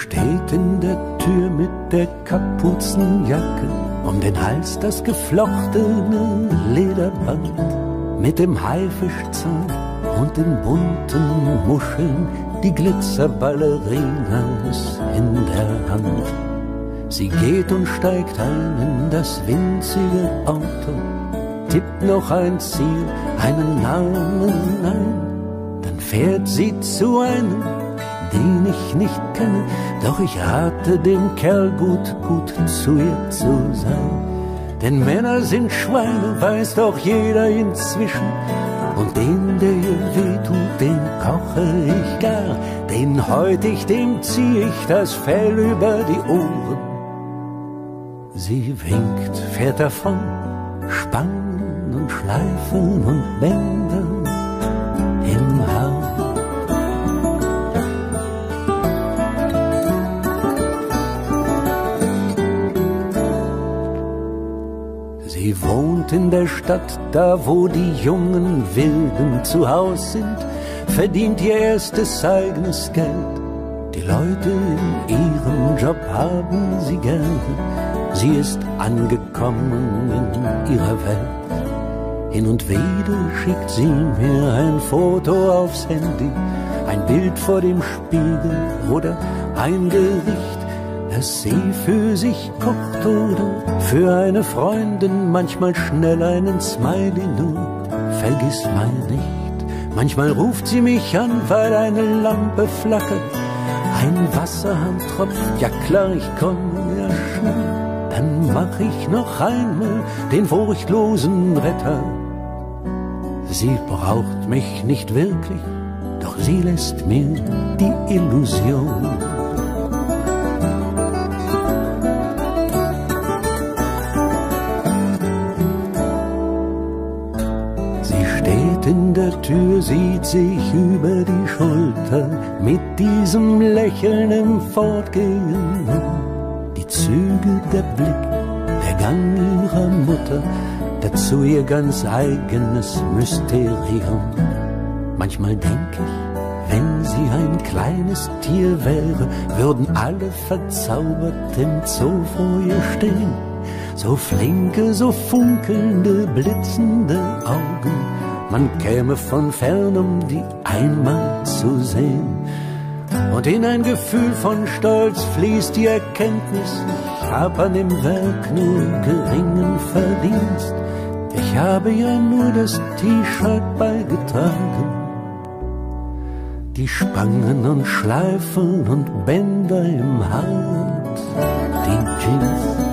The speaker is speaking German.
steht in der Tür mit der Kapuzenjacke, um den Hals das geflochtene Lederband, mit dem Haifischzahn und den bunten Muscheln, die Glitzerballerinas in der Hand. Sie geht und steigt ein in das winzige Auto, tippt noch ein Ziel, einen Namen ein, dann fährt sie zu einem den ich nicht kenne, doch ich rate dem Kerl gut, gut zu ihr zu sein. Denn Männer sind Schweine, weiß doch jeder inzwischen, und den, der ihr wehtut, den koche ich gar, den heut ich, dem zieh ich das Fell über die Ohren. Sie winkt, fährt davon, Spannen und Schleifen und Bänder in der Stadt, da wo die jungen Wilden zu Haus sind, verdient ihr erstes eigenes Geld. Die Leute in ihrem Job haben sie gern. Sie ist angekommen in ihrer Welt. Hin und wieder schickt sie mir ein Foto aufs Handy, ein Bild vor dem Spiegel oder ein Gericht, das sie für sich kocht oder für eine Freundin manchmal schnell einen Smiley nur. Vergiss mal nicht. Manchmal ruft sie mich an, weil eine Lampe flackert, ein Wasserhahn tropft. Ja klar, ich komme ja schnell. Dann mach ich noch einmal den furchtlosen Retter. Sie braucht mich nicht wirklich, doch sie lässt mir die Illusion. In der Tür, sieht sich über die Schulter mit diesem Lächeln im Fortgehen. Die Züge, der Blick, der Gang ihrer Mutter, dazu ihr ganz eigenes Mysterium. Manchmal denk ich, wenn sie ein kleines Tier wäre, würden alle verzaubert im Zoo vor ihr stehen. So flinke, so funkelnde, blitzende Augen, man käme von fern, um die einmal zu sehen. Und in ein Gefühl von Stolz fließt die Erkenntnis, ich hab an dem Werk nur geringen Verdienst. Ich habe ja nur das T-Shirt beigetragen. Die Spangen und Schleifen und Bänder im Haar, die Jeans